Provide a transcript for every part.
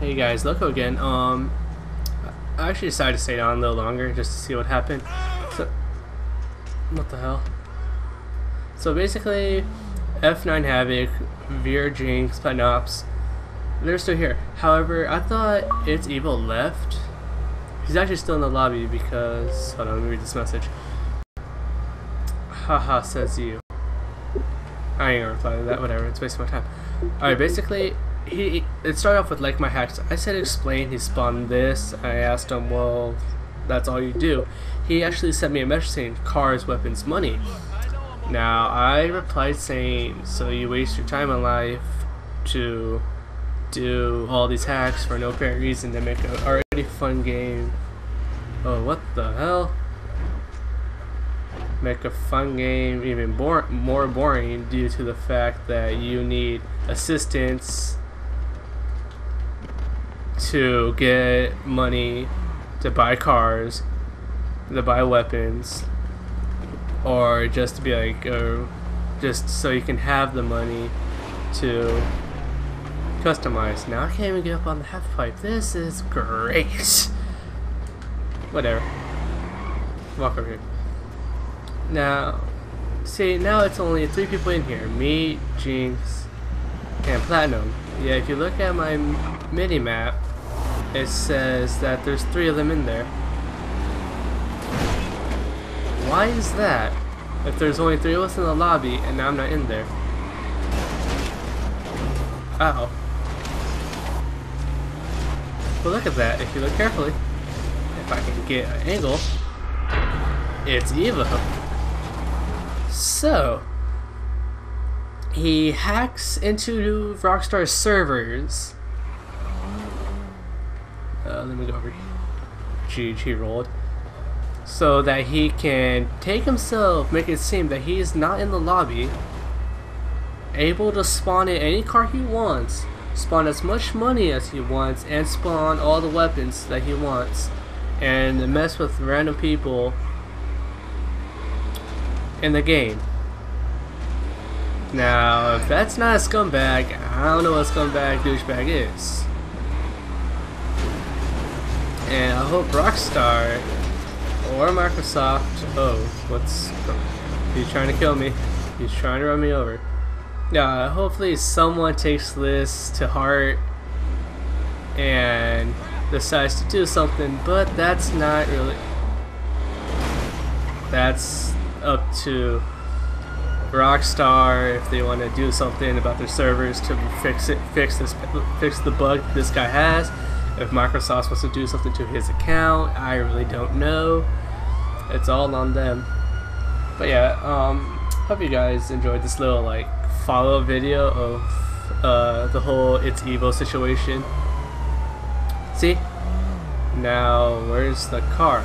Hey guys, Loco again. Um, I actually decided to stay down a little longer just to see what happened. So, what the hell? So basically, F9 Havoc, Veer Jinx, Panops, they're still here. However, I thought It's Evil left. He's actually still in the lobby because, hold on, let me read this message. Haha, says you. I ain't gonna reply to that, whatever, it's wasting my time. Alright, basically, he it started off with like my hacks. I said explain. He spawned this. I asked him, well, that's all you do. He actually sent me a message saying cars, weapons, money. Now I replied saying, so you waste your time in life to do all these hacks for no apparent reason to make an already fun game. Oh, what the hell? Make a fun game even more more boring due to the fact that you need assistance to get money to buy cars, to buy weapons, or just to be like, uh, just so you can have the money to customize. Now I can't even get up on the half pipe. This is great. Whatever. Walk over here. Now, see, now it's only three people in here. Me, Jinx, and Platinum. Yeah, if you look at my mini map, it says that there's three of them in there. Why is that? If there's only three of us in the lobby and now I'm not in there. Uh oh. But look at that, if you look carefully, if I can get an angle, it's Eva. So, he hacks into Rockstar's servers uh, let me go over here. GG rolled. So that he can take himself, make it seem that he is not in the lobby, able to spawn in any car he wants, spawn as much money as he wants, and spawn all the weapons that he wants, and mess with random people in the game. Now, if that's not a scumbag, I don't know what scumbag douchebag is. And I hope Rockstar or Microsoft. Oh, what's. He's trying to kill me. He's trying to run me over. Yeah, hopefully someone takes this to heart and decides to do something, but that's not really. That's up to Rockstar if they want to do something about their servers to fix it, fix this, fix the bug this guy has. If Microsoft wants to do something to his account, I really don't know. It's all on them. But yeah, um, hope you guys enjoyed this little like follow-up video of uh, the whole It's Evo situation. See? Now, where's the car?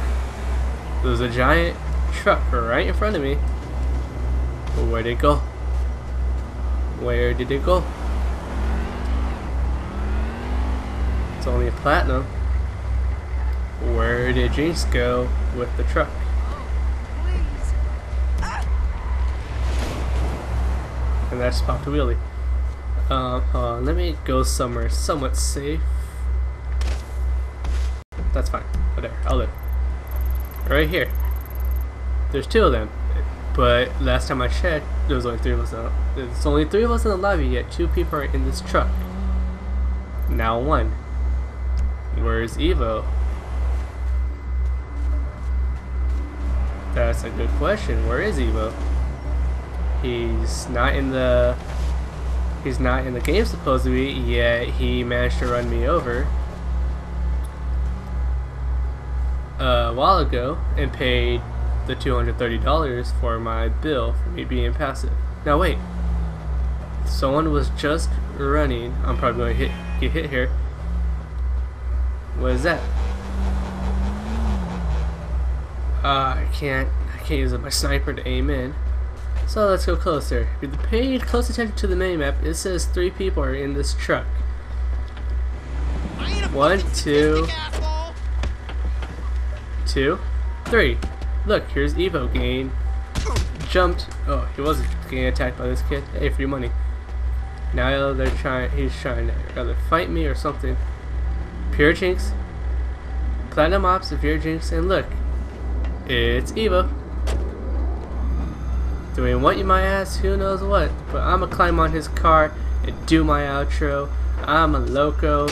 There's a giant truck right in front of me. Where'd it go? Where did it go? It's only a platinum. Where did Jinx go with the truck? And that's popped a wheelie. Um, uh, let me go somewhere somewhat safe. That's fine. Whatever. I'll live. Right here. There's two of them. But last time I checked, there was only three of us out. There's only three of us in the lobby, yet two people are in this truck. Now one. Where's Evo? That's a good question. Where is Evo? He's not in the he's not in the game supposedly, yet he managed to run me over uh, a while ago and paid the $230 for my bill for me being passive. Now wait, someone was just running. I'm probably going to hit get hit here. What is that? Uh, I can't I can't use my sniper to aim in. So let's go closer. If you paid close attention to the map, it says three people are in this truck. One, two, two, three. Look, here's Evo gain. Jumped. Oh, he wasn't getting attacked by this kid. Hey, free money. Now they're trying. He's trying to either fight me or something. Pure Jinx, Platinum Ops, Pure Jinx, and look, it's Evo. Doing what you might ask, who knows what, but I'ma climb on his car and do my outro. I'm a loco.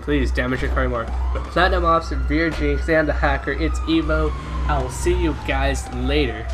Please damage your car more. Platinum Ops, Veer Jinx, and the Hacker, it's Evo. I will see you guys later.